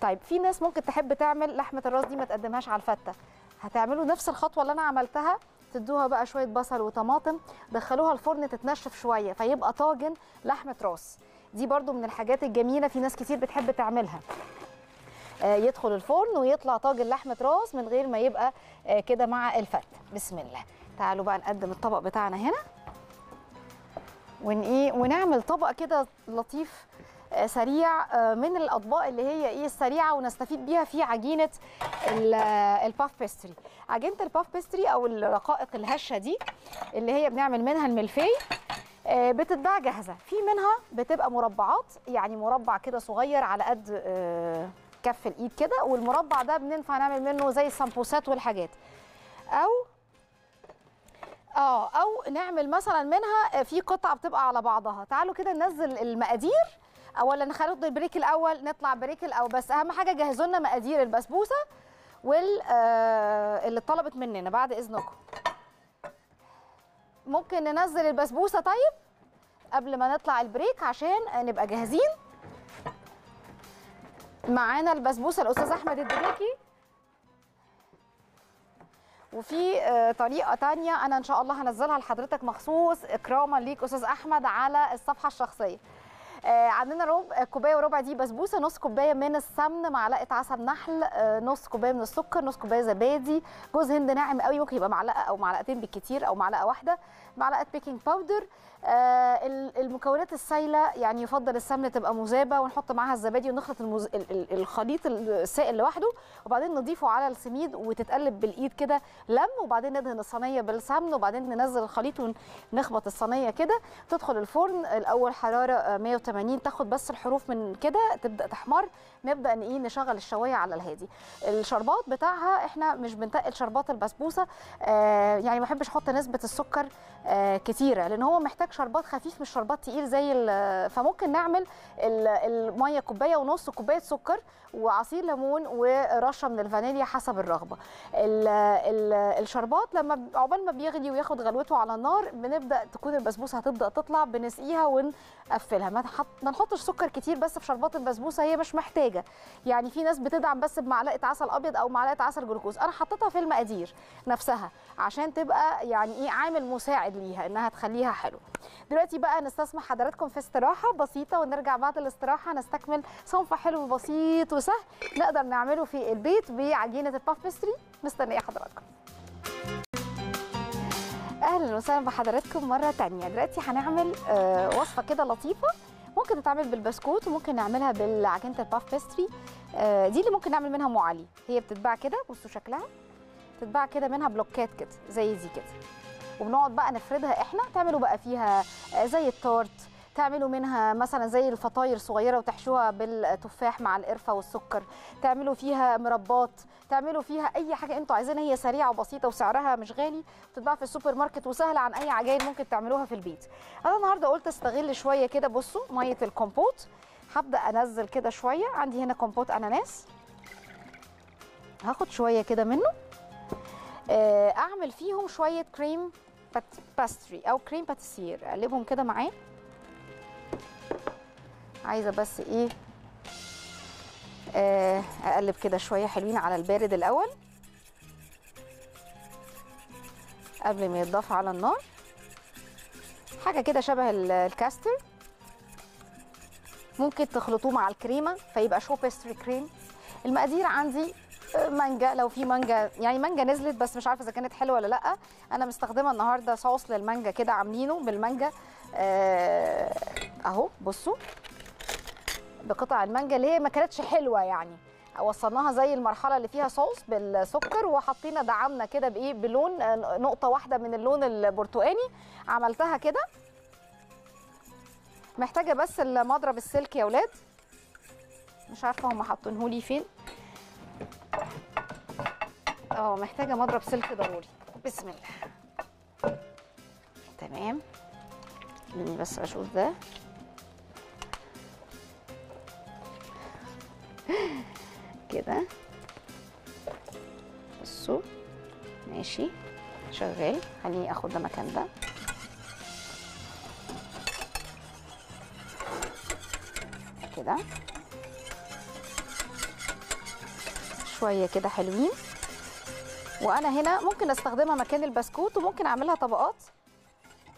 طيب في ناس ممكن تحب تعمل لحمة الراس دي ما تقدمهاش على الفتة. هتعملوا نفس الخطوة اللي أنا عملتها تدوها بقى شوية بصل وطماطم دخلوها الفرن تتنشف شوية فيبقى طاجن لحمة راس. دي برضو من الحاجات الجميلة في ناس كتير بتحب تعملها. يدخل الفرن ويطلع طاجن لحمة راس من غير ما يبقى آه، كده مع الفتة. بسم الله. تعالوا بقى نقدم الطبق بتاعنا هنا. ون ونعمل طبق كده لطيف آه، سريع آه، من الأطباق اللي هي إيه السريعة ونستفيد بيها في عجينة ال- آه، ال puff pastry. عجينة ال puff pastry أو الرقائق الهشة دي اللي هي بنعمل منها الملفي آه، بتتباع جاهزة. في منها بتبقى مربعات يعني مربع كده صغير على قد آه، كف الإيد كده والمربع ده بننفع نعمل منه زي السمبوسات والحاجات. أو آه أو نعمل مثلا منها في قطعة بتبقى على بعضها. تعالوا كده ننزل المقادير اولا ناخد البريك الأول نطلع بريك الأول بس أهم حاجة جهزوا لنا مقادير البسبوسة وال آه، اللي طلبت مننا بعد إذنكم. ممكن ننزل البسبوسة طيب قبل ما نطلع البريك عشان نبقى جاهزين. معانا البسبوسة الأستاذ أحمد الدبيكي وفي آه، طريقة تانية أنا إن شاء الله هنزلها لحضرتك مخصوص إكراما ليك أستاذ أحمد على الصفحة الشخصية. آه، عندنا ربع كوباية وربع دي بسبوسة نص كوباية من السمن معلقة عسل نحل آه، نص كوباية من السكر نص كوباية زبادي جوز هند ناعم قوي ممكن يبقى معلقة أو معلقتين بالكتير أو معلقة واحدة معلقة baking powder المكونات السائله يعني يفضل السمنة تبقى مذابة ونحط معاها الزبادي ونخلط المز... ال- ال- الخليط السائل لوحده وبعدين نضيفه على السميد وتتقلب بالإيد كده لم وبعدين ندهن الصينية بالسمن وبعدين ننزل الخليط ونخبط الصينية كده. تدخل الفرن الأول حرارة آه، 180 تاخد بس الحروف من كده تبدأ تحمر. نبدأ ان إيه؟ نشغل الشواية على الهادي. الشربات بتاعها إحنا مش بنتقل شربات البسبوسة آه يعني ما بحبش أحط نسبة السكر آه كتيرة لأن هو محتاج شربات خفيف مش شربات تقيل زي فممكن نعمل ال- المية كوباية ونص كوباية سكر وعصير ليمون ورشة من الفانيليا حسب الرغبة. ال ال الشربات لما عقبال ما بيغلي وياخد غلوته على النار بنبدأ تكون البسبوسة هتبدأ تطلع بنسقيها ونقفلها. ما ما نحطش سكر كتير بس في شربات البسبوسة هي مش محتاجة. يعني في ناس بتدعم بس بمعلقة عسل أبيض أو معلقة عسل جلوكوز. أنا حطيتها في المقادير نفسها عشان تبقى يعني إيه عامل مساعد ليها إنها تخليها حلوة دلوقتي بقى نستسمح حضراتكم في استراحة بسيطة ونرجع بعد الاستراحة نستكمل صنف حلو بسيط وسهل نقدر نعمله في البيت بعجينة ال puff pastry. مستنية حضراتكم. أهلا وسهلا بحضراتكم مرة تانية. دلوقتي هنعمل آه، وصفة كده لطيفة. ممكن تتعمل بالبسكوت وممكن نعملها بالعجينة ال puff pastry. آه، دي اللي ممكن نعمل منها أم علي. هي بتتباع كده بصوا شكلها. تتباع كده منها بلوكات كده زي دي كده. وبنقعد بقى نفردها إحنا. تعملوا بقى فيها آه، زي التورت تعملوا منها مثلا زي الفطاير صغيره وتحشوها بالتفاح مع القرفة والسكر. تعملوا فيها مربات. تعملوا فيها أي حاجة أنتوا عايزينها. هي سريعة وبسيطة وسعرها مش غالي. بتتباع في السوبر ماركت وسهلة عن أي عجائن ممكن تعملوها في البيت. أنا النهارده قلت أستغل شوية كده بصوا مية الكومبوت هبدأ أنزل كده شوية. عندي هنا كومبوت أناناس. هاخد شوية كده منه. آه، أعمل فيهم شوية cream pastry أو crème pâtissière أقلبهم كده معاه عايزة بس إيه آه، اقلب كده شوية حلوين على البارد الأول قبل ما يتضاف على النار. حاجة كده شبه ال- الكاسترد. ممكن تخلطوه مع الكريمة فيبقى شبه pastry cream المقادير عندي آه، مانجا لو في مانجا يعني مانجا نزلت بس مش عارفة إذا كانت حلوة ولا لأ. أنا مستخدمة النهارده صوص للمانجا كده عاملينه بالمانجا. أهو بصوا. بقطع المانجا اللي هي ما كانتش حلوة يعني. وصلنا زي المرحلة اللي فيها صوص بالسكر وحطينا دعمنا كده بإيه باللون آه، نقطة واحدة من اللون البرتقاني. عملتها كده. محتاجة بس المضرب السلك يا ولاد. مش عارفة هم حاطينه لي فين. آه محتاجة مضرب سلك ضروري. بسم الله. تمام. خليني بس أشوف ده كده. بصوا. ماشي. شغال. خليني آخد ده مكان ده. كده. شوية كده حلوين. وأنا هنا ممكن أستخدمها مكان البسكوت وممكن أعملها طبقات.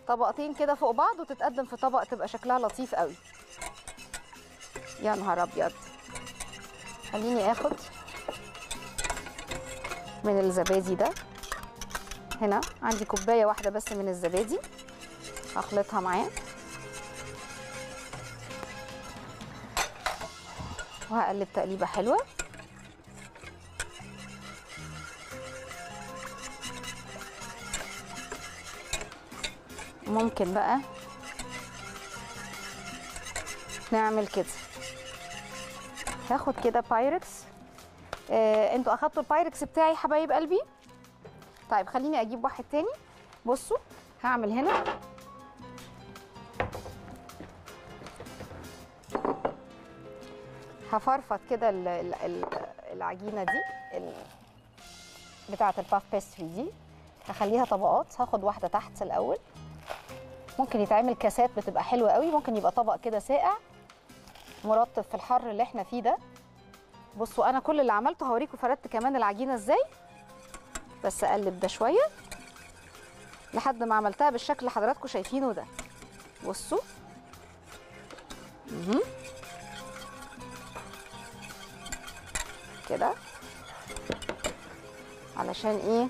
طبقتين كده فوق بعض وتتقدم في طبق تبقى شكلها لطيف قوي. يا نهار أبيض. خليني آخد من الزبادي ده. هنا عندي كوباية واحدة بس من الزبادي. هخلطها معاه. وهقلب تقليبة حلوة. ممكن بقى نعمل كده. هاخد كده بايركس آه، أنتوا أخدتوا البايركس بتاعي حبايب قلبي. طيب خليني أجيب واحد تاني. بصوا هعمل هنا. هفرفط كده ال- ال- ال- العجينة دي بتاعة ال puff pastry دي. هخليها طبقات. هاخد واحدة تحت الأول. ممكن يتعمل كاسات بتبقى حلوة قوي. ممكن يبقى طبق كده ساقع مرطب في الحر اللي إحنا فيه ده. بصوا أنا كل اللي عملته هوريكم فردت كمان العجينة إزاي. بس أقلب ده شوية لحد ما عملتها بالشكل اللي حضراتكم شايفينه ده. بصوا. كده. علشان إيه؟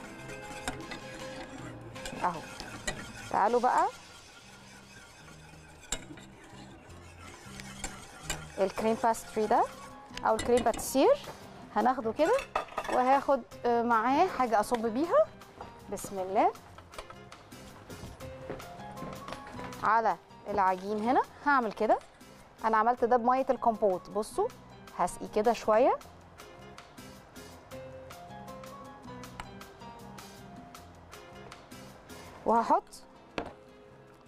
أهو. تعالوا بقى. ال cream pastry ده أو ال crème pâtissière هناخده كده وهاخد آه، معاه حاجة أصب بيها. بسم الله. على العجين هنا هعمل كده. أنا عملت ده بمية الكومبوت بصوا هسقي كده شوية. وهحط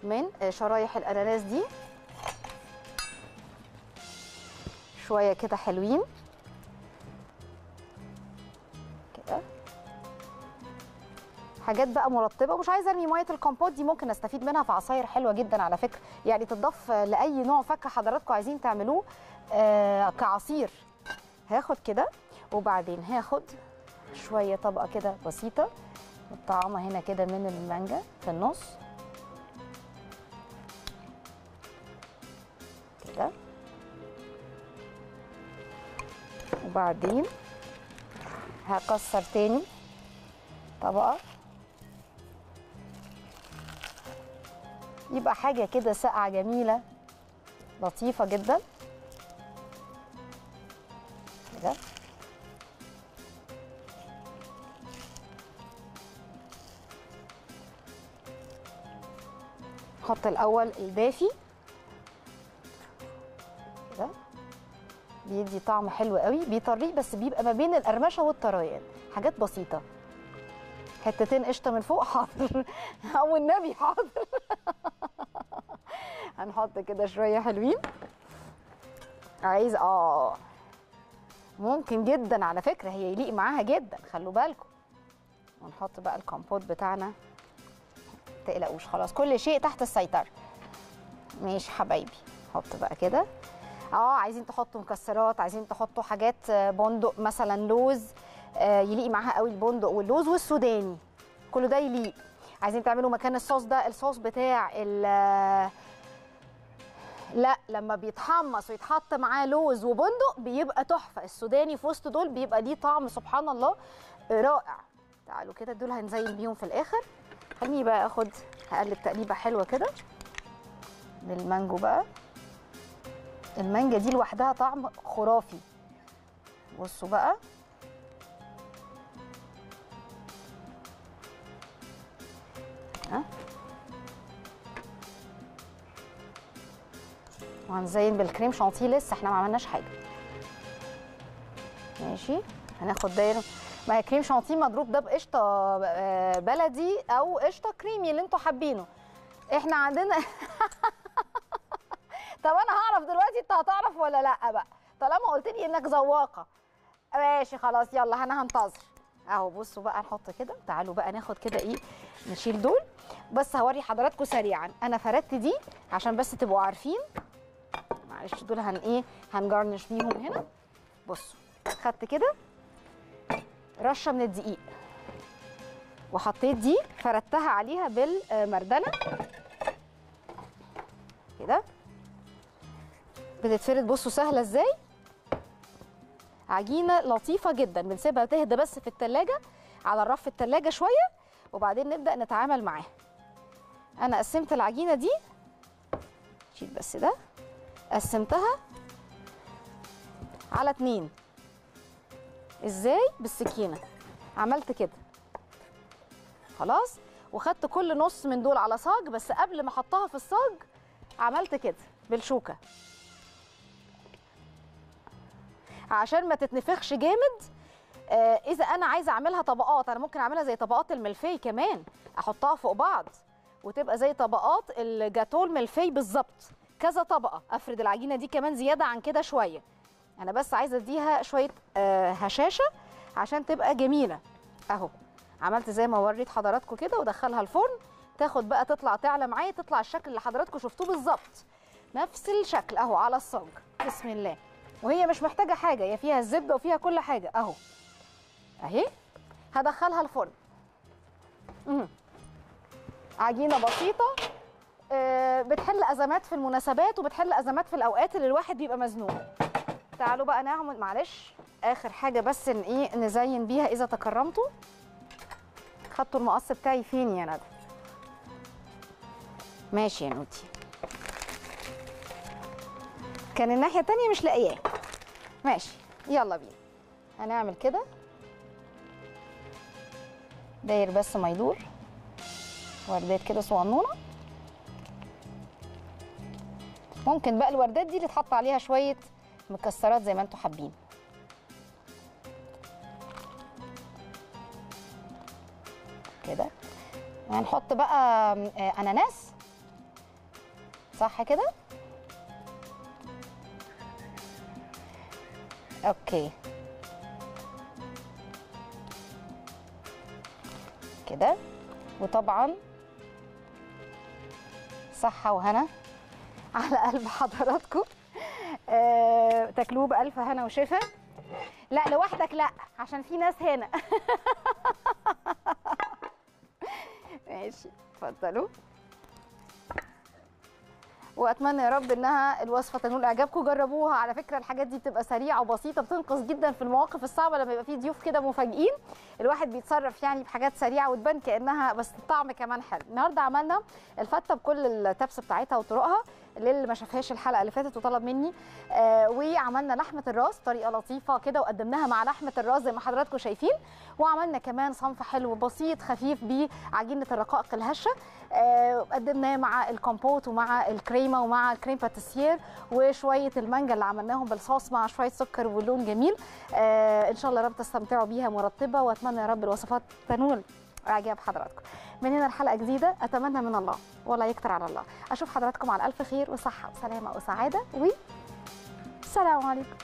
من شرايح الأناناس دي. شوية كده حلوين. كده. حاجات بقى مرطبة. ومش عايزة أرمي مية الكومبوت دي ممكن أستفيد منها في عصاير حلوة جدا على فكرة. يعني تضاف لأي نوع فاكهة حضراتكم عايزين تعملوه آه كعصير. هاخد كده. وبعدين هاخد شوية طبقة كده بسيطة. مطعمه هنا كده من المانجا في النص. وبعدين هكسر تاني طبقة. يبقى حاجة كده ساقعة جميلة لطيفة جدا. كده. حط الأول الدافي بيدي طعم حلو قوي بيطريه بس بيبقى ما بين القرمشة والطريان حاجات بسيطة. حتتين قشطة من فوق حاضر. *laughs* أو النبي حاضر. *laughs* هنحط كده شوية حلوين. عايز آه. ممكن جدا على فكرة هي يليق معاها جدا خلوا بالكم. ونحط بقى الكومبوت بتاعنا. تقلقوش خلاص. كل شيء تحت السيطرة. ماشي حبايبي. حط بقى كده. آه عايزين تحطوا مكسرات عايزين تحطوا حاجات آه، بندق مثلا لوز آه، يليق معاها قوي البندق واللوز والسوداني. كله ده يليق. عايزين تعملوا مكان الصوص ده الصوص بتاع ال لا لما بيتحمص ويتحط معاه لوز وبندق بيبقى تحفة. السوداني في وسط دول بيبقى ليه طعم سبحان الله رائع. تعالوا كده دول هنزين بيهم في الآخر. خليني بقى آخد هقلب تقليبة حلوة كده بالمانجو بقى. المانجا دي لوحدها طعم خرافي. بصوا بقى. وهنزين بالكريم شانتيه لسه إحنا ما عملناش حاجة. ماشي. هناخد دايره ما هي كريم شانتيه مضروب ده بقشطة آه، بلدي أو قشطة كريمي اللي أنتوا حابينه. إحنا عندنا *laughs* طب أنا هعرف دلوقتي انت هتعرف ولا لا بقى؟ طالما قلت لي انك ذواقة. ماشي خلاص يلا أنا هنتظر. اهو بصوا بقى نحط كده. تعالوا بقى ناخد كده إيه نشيل دول. بس هوري حضراتكم سريعا. أنا فردت دي عشان بس تبقوا عارفين. معلش دول هن إيه هنجرنش بيهم هنا. بصوا خدت كده. رشة من الدقيق. وحطيت دي فردتها عليها بالمردنه كده. بتتفرد بصوا سهلة إزاي؟ عجينة لطيفة جدا بنسيبها تهدى بس في التلاجة على الرف التلاجة شوية وبعدين نبدأ نتعامل معاها. أنا قسمت العجينة دي شيل بس ده قسمتها على اتنين. إزاي؟ بالسكينة. عملت كده. خلاص؟ وخدت كل نص من دول على صاج بس قبل ما أحطها في الصاج عملت كده بالشوكة. عشان ما تتنفخش جامد. آه إذا أنا عايزة أعملها طبقات أنا ممكن أعملها زي طبقات الملفي كمان أحطها فوق بعض وتبقى زي طبقات الجاتو الملفي بالظبط. كذا طبقة أفرد العجينة دي كمان زيادة عن كده شوية. أنا بس عايزة أديها شوية آه هشاشة عشان تبقى جميلة. أهو عملت زي ما وريت حضراتكم كده ودخلها الفرن. تاخد بقى تطلع تعلى معايا تطلع الشكل اللي حضراتكم شفتوه بالظبط. نفس الشكل أهو على الصاج. بسم الله. وهي مش محتاجة حاجة هي فيها الزبده وفيها كل حاجة. أهو. أهي. هدخلها الفرن. عجينة بسيطة. آه، بتحل أزمات في المناسبات وبتحل أزمات في الأوقات اللي الواحد بيبقى مزنوق. تعالوا بقى نعمل معلش. آخر حاجة بس إن إيه نزين بيها إذا تكرمتوا. خدتوا المقص بتاعي فين يا ندى؟ ماشي يا نوتي. كان الناحية التانية مش لاقياه ماشي. يلا بينا. هنعمل كده. داير بس ما يدور. وردات كده صغنونة. ممكن بقى الوردات دي اللي تحط عليها شوية مكسرات زي ما أنتوا حابين. كده. هنحط بقى آه، أناناس. صح كده؟ أوكي. كده. وطبعا صحة وهنا على قلب حضراتكم. آه، تاكلوه بألف هنا وشفا. لا لوحدك لا عشان في ناس هنا. *laughs* ماشي اتفضلوا. وأتمنى يا رب إنها الوصفة تنول إعجابكم. جربوها. على فكرة الحاجات دي بتبقى سريعة وبسيطة بتنقذ جدا في المواقف الصعبة لما يبقى في ضيوف كده مفاجئين. الواحد بيتصرف يعني بحاجات سريعة وتبان كأنها بس الطعم كمان حلو. النهارده عملنا الفتة بكل التبس بتاعتها وطرقها. للي ما شافهاش الحلقة اللي فاتت وطلب مني. آه وعملنا لحمة الراس بطريقة لطيفة كده وقدمناها مع لحمة الراس زي ما حضراتكم شايفين. وعملنا كمان صنف حلو بسيط خفيف بعجينه الرقائق الهشة. آه قدمناه مع الكومبوت ومع الكريمة ومع ال crème pâtissière وشوية المانجا اللي عملناهم بالصوص مع شوية سكر ولون جميل. آه إن شاء الله يا رب تستمتعوا بيها مرطبة وأتمنى يا رب الوصفات تنول إعجاب حضراتكم. من هنا الحلقة جديدة. أتمنى من الله ولا يكتر على الله. أشوف حضراتكم على ألف خير وصحة وسلامة وسعادة و السلام عليكم.